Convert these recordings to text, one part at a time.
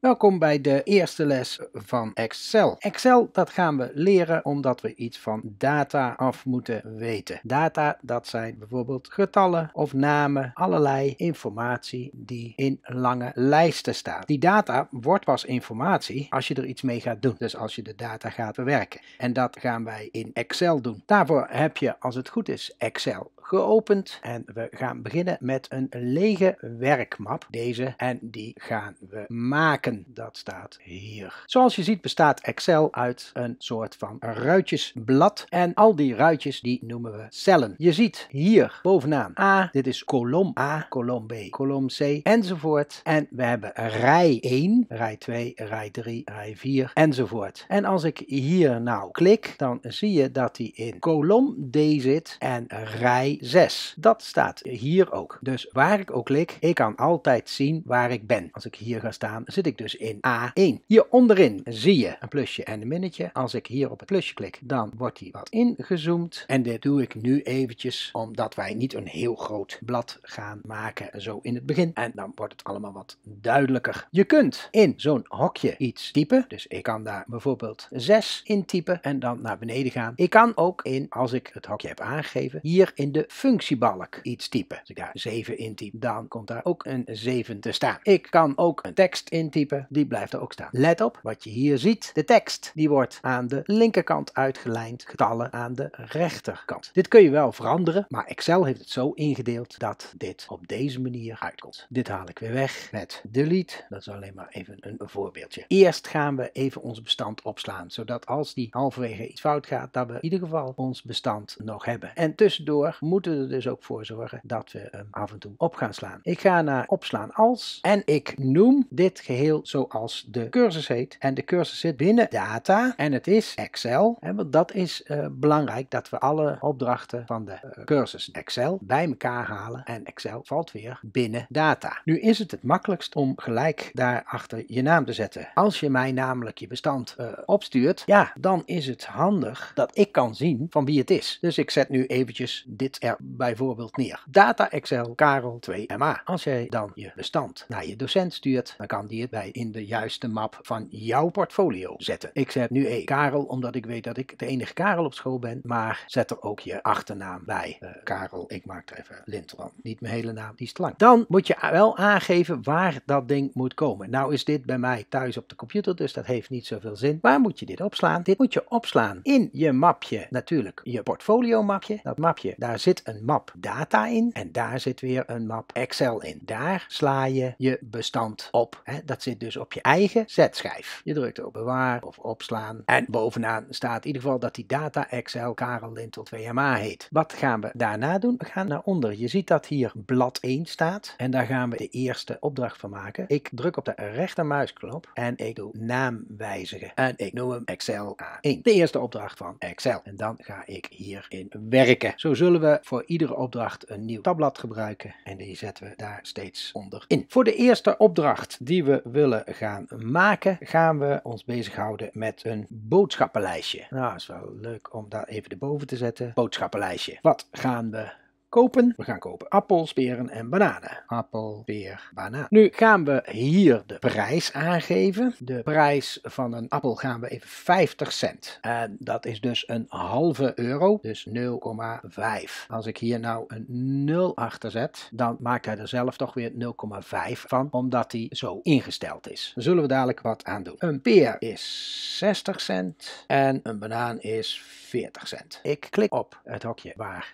Welkom bij de eerste les van Excel. Excel dat gaan we leren omdat we iets van data af moeten weten. Data dat zijn bijvoorbeeld getallen of namen, allerlei informatie die in lange lijsten staat. Die data wordt pas informatie als je er iets mee gaat doen. Dus als je de data gaat bewerken. En dat gaan wij in Excel doen. Daarvoor heb je als het goed is Excel geopend en we gaan beginnen met een lege werkmap. Deze en die gaan we maken. Dat staat hier. Zoals je ziet bestaat Excel uit een soort van ruitjesblad en al die ruitjes die noemen we cellen. Je ziet hier bovenaan A, dit is kolom A, kolom B, kolom C enzovoort. En we hebben rij 1, rij 2, rij 3, rij 4 enzovoort. En als ik hier nou klik, dan zie je dat die in kolom D zit en rij 6. Dat staat hier ook. Dus waar ik ook klik, ik kan altijd zien waar ik ben. Als ik hier ga staan, zit ik dus in A1. Hier onderin zie je een plusje en een minnetje. Als ik hier op het plusje klik, dan wordt die wat ingezoomd. En dit doe ik nu eventjes, omdat wij niet een heel groot blad gaan maken zo in het begin. En dan wordt het allemaal wat duidelijker. Je kunt in zo'n hokje iets typen. Dus ik kan daar bijvoorbeeld 6 in typen en dan naar beneden gaan. Ik kan ook in, als ik het hokje heb aangegeven, hier in de functiebalk iets typen. Als ik daar 7 intyp, dan komt daar ook een 7 te staan. Ik kan ook een tekst intypen, die blijft er ook staan. Let op wat je hier ziet. De tekst die wordt aan de linkerkant uitgelijnd, getallen aan de rechterkant. Dit kun je wel veranderen, maar Excel heeft het zo ingedeeld dat dit op deze manier uitkomt. Dit haal ik weer weg met delete. Dat is alleen maar even een voorbeeldje. Eerst gaan we even ons bestand opslaan, zodat als die halverwege iets fout gaat, dat we in ieder geval ons bestand nog hebben. En tussendoor moeten er dus ook voor zorgen dat we hem af en toe op gaan slaan. Ik ga naar opslaan als en ik noem dit geheel zoals de cursus heet. En de cursus zit binnen data en het is Excel. En want dat is uh, belangrijk dat we alle opdrachten van de uh, cursus Excel bij elkaar halen. En Excel valt weer binnen data. Nu is het het makkelijkst om gelijk daarachter je naam te zetten. Als je mij namelijk je bestand uh, opstuurt, ja, dan is het handig dat ik kan zien van wie het is. Dus ik zet nu eventjes dit er bijvoorbeeld neer. Data Excel Karel 2MA. Als jij dan je bestand naar je docent stuurt, dan kan die het bij in de juiste map van jouw portfolio zetten. Ik zet nu E Karel, omdat ik weet dat ik de enige Karel op school ben, maar zet er ook je achternaam bij. Uh, Karel, ik maak er even Lintran. Niet mijn hele naam, die is te lang. Dan moet je wel aangeven waar dat ding moet komen. Nou is dit bij mij thuis op de computer, dus dat heeft niet zoveel zin. Waar moet je dit opslaan? Dit moet je opslaan in je mapje, natuurlijk je portfolio mapje. Dat mapje, daar zit een map data in en daar zit weer een map Excel in. Daar sla je je bestand op. Hè? Dat zit dus op je eigen zetschijf. Je drukt op bewaar of opslaan en bovenaan staat in ieder geval dat die data Excel Karel Lintel 2MA heet. Wat gaan we daarna doen? We gaan naar onder. Je ziet dat hier blad 1 staat en daar gaan we de eerste opdracht van maken. Ik druk op de rechtermuisknop en ik doe naam wijzigen en ik noem hem Excel A1. De eerste opdracht van Excel. En dan ga ik hierin werken. Zo zullen we voor iedere opdracht een nieuw tabblad gebruiken en die zetten we daar steeds onder in. Voor de eerste opdracht die we willen gaan maken, gaan we ons bezighouden met een boodschappenlijstje. Nou, is wel leuk om daar even erboven te zetten. Boodschappenlijstje. Wat gaan we kopen. We gaan kopen appels, peren en bananen. Appel, peer, banaan. Nu gaan we hier de prijs aangeven. De prijs van een appel gaan we even 50 cent. En dat is dus een halve euro, dus 0,5. Als ik hier nou een 0 achter zet, dan maakt hij er zelf toch weer 0,5 van, omdat hij zo ingesteld is. Daar zullen we dadelijk wat aan doen. Een peer is 60 cent en een banaan is 40 cent. Ik klik op het hokje waar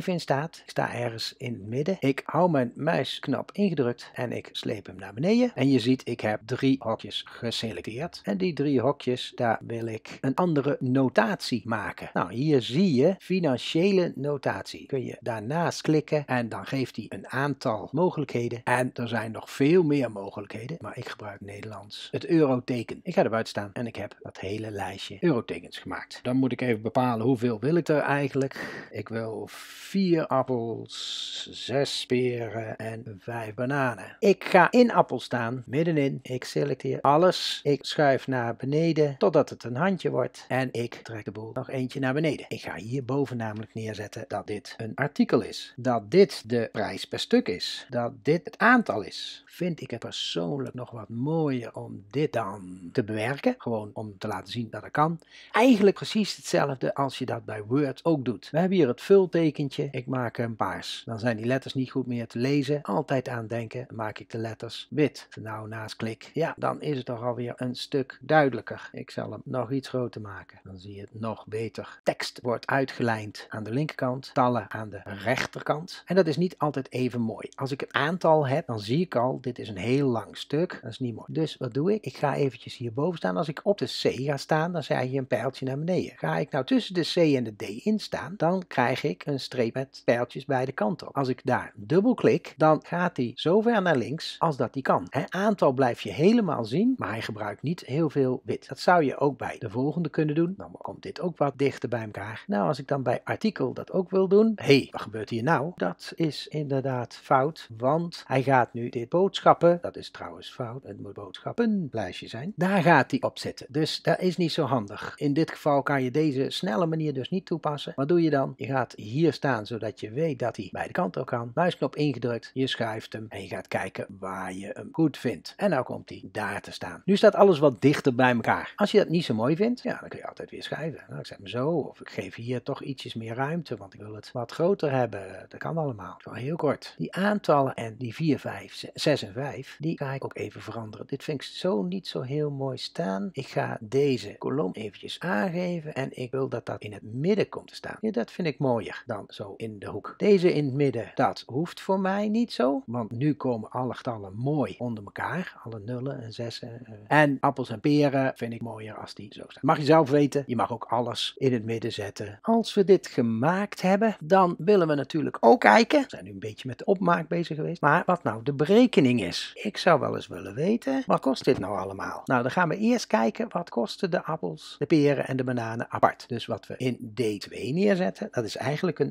0,5 in staat. Ik sta ergens in het midden. Ik hou mijn muisknop ingedrukt en ik sleep hem naar beneden. En je ziet, ik heb drie hokjes geselecteerd. En die drie hokjes, daar wil ik een andere notatie maken. Nou, hier zie je financiële notatie. Kun je daarnaast klikken en dan geeft hij een aantal mogelijkheden. En er zijn nog veel meer mogelijkheden, maar ik gebruik Nederlands. Het euroteken. Ik ga er buiten staan en ik heb dat hele lijstje eurotekens gemaakt. Dan moet ik even bepalen hoeveel wil ik er eigenlijk. Ik wil vier appels, 6 peren en 5 bananen. Ik ga in appel staan, middenin. Ik selecteer alles. Ik schuif naar beneden totdat het een handje wordt. En ik trek de boel nog eentje naar beneden. Ik ga hierboven namelijk neerzetten dat dit een artikel is. Dat dit de prijs per stuk is. Dat dit het aantal is. Vind ik het persoonlijk nog wat mooier om dit dan te bewerken. Gewoon om te laten zien dat het kan. Eigenlijk precies hetzelfde als je dat bij Word ook doet. We hebben hier het vultekentje. Ik maak hem paars. Dan zijn die letters niet goed meer te lezen. Altijd aan denken. Maak ik de letters wit. Nou, naast klik. Ja, dan is het toch alweer een stuk duidelijker. Ik zal hem nog iets groter maken. Dan zie je het nog beter. Tekst wordt uitgelijnd aan de linkerkant. Tallen aan de rechterkant. En dat is niet altijd even mooi. Als ik het aantal heb, dan zie ik al, dit is een heel lang stuk. Dat is niet mooi. Dus wat doe ik? Ik ga eventjes hierboven staan. Als ik op de C ga staan, dan zie je een pijltje naar beneden. Ga ik nou tussen de C en de D in staan, dan krijg ik een streep met beide kanten op. Als ik daar dubbelklik, dan gaat hij zo ver naar links als dat hij kan. Het aantal blijf je helemaal zien, maar hij gebruikt niet heel veel wit. Dat zou je ook bij de volgende kunnen doen. Dan komt dit ook wat dichter bij elkaar. Nou, als ik dan bij artikel dat ook wil doen. Hé, hey, wat gebeurt hier nou? Dat is inderdaad fout, want hij gaat nu dit boodschappen. Dat is trouwens fout. Het moet boodschappenlijstje zijn. Daar gaat hij op zitten. Dus dat is niet zo handig. In dit geval kan je deze snelle manier dus niet toepassen. Wat doe je dan? Je gaat hier staan zodat je weet dat hij beide kanten op kan. Muisknop ingedrukt, je schuift hem en je gaat kijken waar je hem goed vindt. En nou komt hij daar te staan. Nu staat alles wat dichter bij elkaar. Als je dat niet zo mooi vindt, ja, dan kun je altijd weer schuiven. Nou, ik zet hem zo, of ik geef hier toch ietsjes meer ruimte, want ik wil het wat groter hebben. Dat kan allemaal. Wel heel kort. Die aantallen en die 4, 5, 6 en 5, die ga ik ook even veranderen. Dit vind ik zo niet zo heel mooi staan. Ik ga deze kolom eventjes aangeven en ik wil dat dat in het midden komt te staan. Ja, dat vind ik mooier dan zo in de hoek. Deze in het midden, dat hoeft voor mij niet zo, want nu komen alle getallen mooi onder elkaar. Alle nullen en zessen. En appels en peren vind ik mooier als die zo staan. Mag je zelf weten, je mag ook alles in het midden zetten. Als we dit gemaakt hebben, dan willen we natuurlijk ook kijken. We zijn nu een beetje met de opmaak bezig geweest. Maar wat nou de berekening is. Ik zou wel eens willen weten, wat kost dit nou allemaal? Nou, dan gaan we eerst kijken, wat kosten de appels, de peren en de bananen apart. Dus wat we in D2 neerzetten, dat is eigenlijk een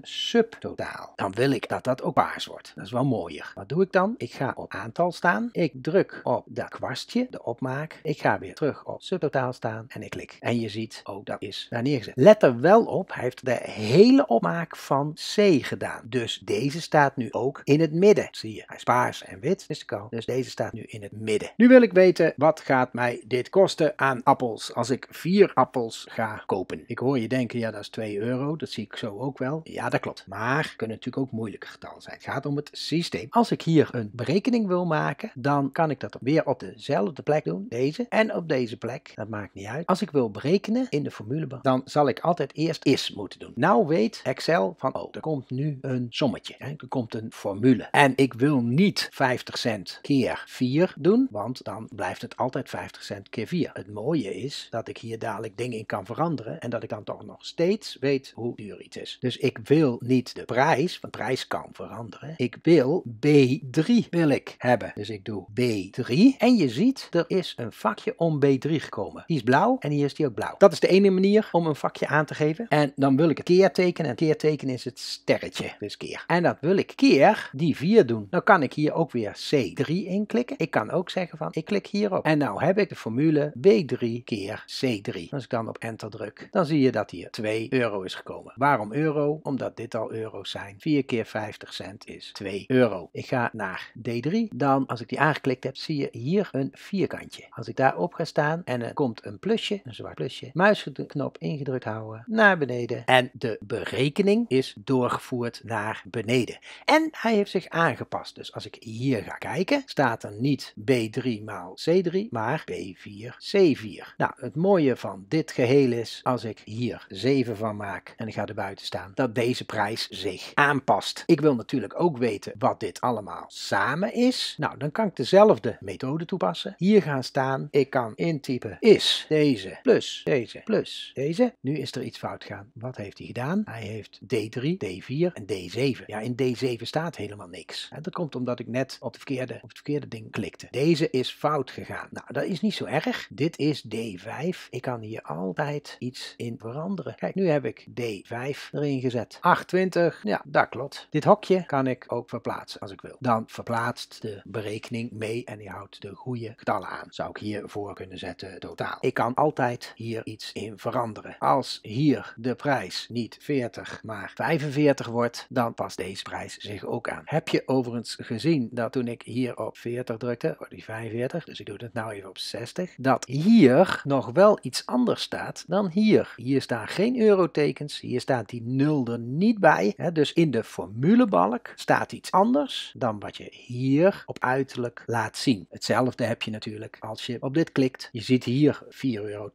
Dan wil ik dat dat ook paars wordt. Dat is wel mooier. Wat doe ik dan? Ik ga op aantal staan. Ik druk op dat kwastje, de opmaak. Ik ga weer terug op subtotaal staan en ik klik. En je ziet, ook dat is daar neergezet. Let er wel op, hij heeft de hele opmaak van C gedaan. Dus deze staat nu ook in het midden. Zie je, hij is paars en wit, is de. Dus deze staat nu in het midden. Nu wil ik weten, wat gaat mij dit kosten aan appels als ik vier appels ga kopen? Ik hoor je denken, ja dat is 2 euro, dat zie ik zo ook wel. Ja, dat klopt. Maar kunnen natuurlijk ook moeilijke getallen zijn. Het gaat om het systeem. Als ik hier een berekening wil maken, dan kan ik dat weer op dezelfde plek doen, deze, en op deze plek. Dat maakt niet uit. Als ik wil berekenen in de formule, dan zal ik altijd eerst is moeten doen. Nou weet Excel van, oh, er komt nu een sommetje. Hè? Er komt een formule. En ik wil niet 50 cent keer 4 doen, want dan blijft het altijd 50 cent keer 4. Het mooie is dat ik hier dadelijk dingen in kan veranderen en dat ik dan toch nog steeds weet hoe duur iets is. Dus ik wil niet de prijs, want prijs kan veranderen. Ik wil B3 wil ik hebben. Dus ik doe B3 en je ziet er is een vakje om B3 gekomen. Die is blauw en hier is die ook blauw. Dat is de ene manier om een vakje aan te geven. En dan wil ik het keerteken en keerteken is het sterretje. Dus keer. En dat wil ik keer die 4 doen. Dan kan ik hier ook weer C3 inklikken. Ik kan ook zeggen van ik klik hierop. En nou heb ik de formule B3 keer C3. Als ik dan op enter druk, dan zie je dat hier 2 euro is gekomen. Waarom euro? Omdat dit al euro's zijn. 4 keer 50 cent is 2 euro. Ik ga naar D3. Dan als ik die aangeklikt heb, zie je hier een vierkantje. Als ik daarop ga staan en er komt een plusje, een zwart plusje, muisknop ingedrukt houden, naar beneden. En de berekening is doorgevoerd naar beneden. En hij heeft zich aangepast. Dus als ik hier ga kijken, staat er niet B3 maal C3, maar B4 C4. Nou, het mooie van dit geheel is, als ik hier 7 van maak en ik ga er buiten staan, dat deze prijs aanpast. Ik wil natuurlijk ook weten wat dit allemaal samen is. Nou, dan kan ik dezelfde methode toepassen. Hier gaan staan, ik kan intypen is deze plus deze plus deze. Nu is er iets fout gaan. Wat heeft hij gedaan? Hij heeft D3, D4 en D7. Ja, in D7 staat helemaal niks. Dat komt omdat ik net op, de verkeerde, op het verkeerde ding klikte. Deze is fout gegaan. Nou, dat is niet zo erg. Dit is D5. Ik kan hier altijd iets in veranderen. Kijk, nu heb ik D5 erin gezet. 820 20. Ja, dat klopt. Dit hokje kan ik ook verplaatsen als ik wil. Dan verplaatst de berekening mee en die houdt de goede getallen aan. Zou ik hier voor kunnen zetten totaal. Ik kan altijd hier iets in veranderen. Als hier de prijs niet 40 maar 45 wordt, dan past deze prijs zich ook aan. Heb je overigens gezien dat toen ik hier op 40 drukte, wordt die 45, dus ik doe het nou even op 60, dat hier nog wel iets anders staat dan hier. Hier staan geen eurotekens, hier staat die 0 er niet bij. Dus in de formulebalk staat iets anders dan wat je hier op uiterlijk laat zien. Hetzelfde heb je natuurlijk als je op dit klikt. Je ziet hier 4,20 euro.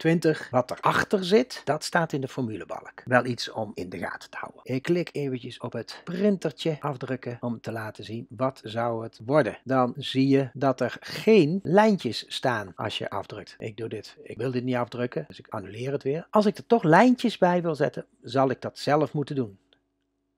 Wat erachter zit, dat staat in de formulebalk. Wel iets om in de gaten te houden. Ik klik eventjes op het printertje afdrukken om te laten zien wat zou het worden. Dan zie je dat er geen lijntjes staan als je afdrukt. Ik doe dit, ik wil dit niet afdrukken, dus ik annuleer het weer. Als ik er toch lijntjes bij wil zetten, zal ik dat zelf moeten doen.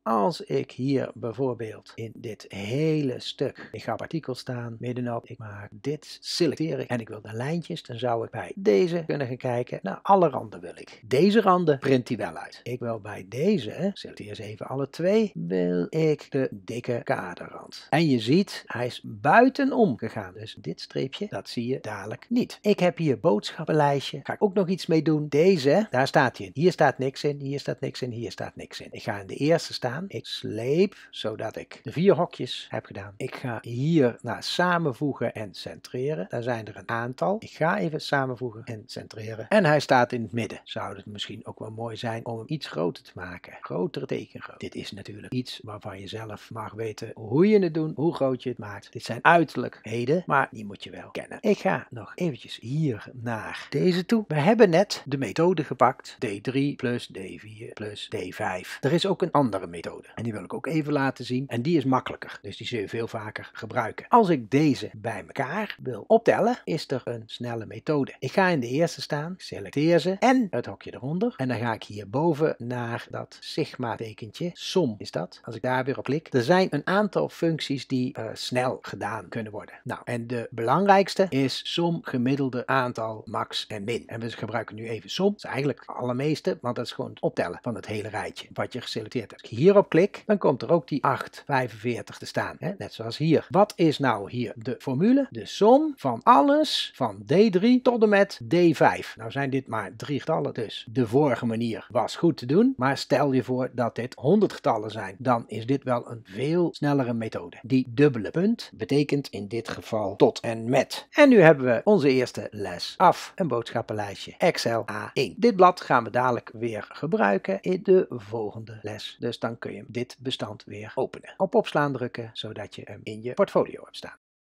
Als ik hier bijvoorbeeld in dit hele stuk, ik ga artikel staan, middenop, ik maak dit, selecteer ik en ik wil de lijntjes, dan zou ik bij deze kunnen gaan kijken. Nou, alle randen wil ik. Deze randen print hij wel uit. Ik wil bij deze, selecteer ze even alle twee, wil ik de dikke kaderrand. En je ziet, hij is buitenom gegaan. Dus dit streepje, dat zie je dadelijk niet. Ik heb hier boodschappenlijstje, ga ik ook nog iets mee doen. Deze, daar staat hij in. Hier staat niks in, hier staat niks in, hier staat niks in. Ik ga in de eerste staan ik sleep zodat ik de vier hokjes heb gedaan. Ik ga hier naar samenvoegen en centreren. Daar zijn er een aantal. Ik ga even samenvoegen en centreren. En hij staat in het midden. Zou het misschien ook wel mooi zijn om hem iets groter te maken. Grotere tekengroot. Dit is natuurlijk iets waarvan je zelf mag weten hoe je het doet, hoe groot je het maakt. Dit zijn uiterlijkheden, maar die moet je wel kennen. Ik ga nog eventjes hier naar deze toe. We hebben net de methode gepakt. D3 plus D4 plus D5. Er is ook een andere en die wil ik ook even laten zien. En die is makkelijker, dus die zul je veel vaker gebruiken. Als ik deze bij elkaar wil optellen, is er een snelle methode. Ik ga in de eerste staan, selecteer ze en het hokje eronder. En dan ga ik hierboven naar dat sigma tekentje. Som is dat. Als ik daar weer op klik. Er zijn een aantal functies die uh, snel gedaan kunnen worden. Nou, en de belangrijkste is som gemiddelde aantal max en min. En we gebruiken nu even som. Dat is eigenlijk het allermeeste, want dat is gewoon het optellen van het hele rijtje. Wat je geselecteerd hebt. Hier hierop klik, dan komt er ook die 845 te staan. Hè? Net zoals hier. Wat is nou hier de formule? De som van alles van D3 tot en met D5. Nou zijn dit maar drie getallen dus. De vorige manier was goed te doen, maar stel je voor dat dit 100 getallen zijn. Dan is dit wel een veel snellere methode. Die dubbele punt betekent in dit geval tot en met. En nu hebben we onze eerste les af. Een boodschappenlijstje Excel A1. Dit blad gaan we dadelijk weer gebruiken in de volgende les. Dus dan kun je dit bestand weer openen. Op opslaan drukken, zodat je hem in je portfolio hebt staan.